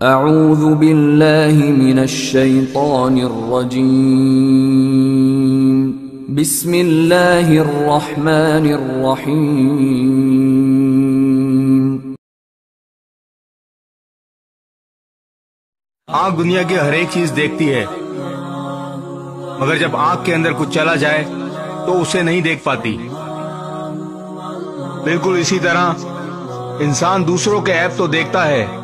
اعوذ باللہ من الشیطان الرجیم بسم اللہ الرحمن الرحیم آنکھ دنیا کی ہر ایک چیز دیکھتی ہے، مگر جب آنکھ کے اندر کچھ چلا جائے تو اسے نہیں دیکھ پاتی۔ بالکل اسی طرح انسان دوسروں کے عیب تو دیکھتا ہے۔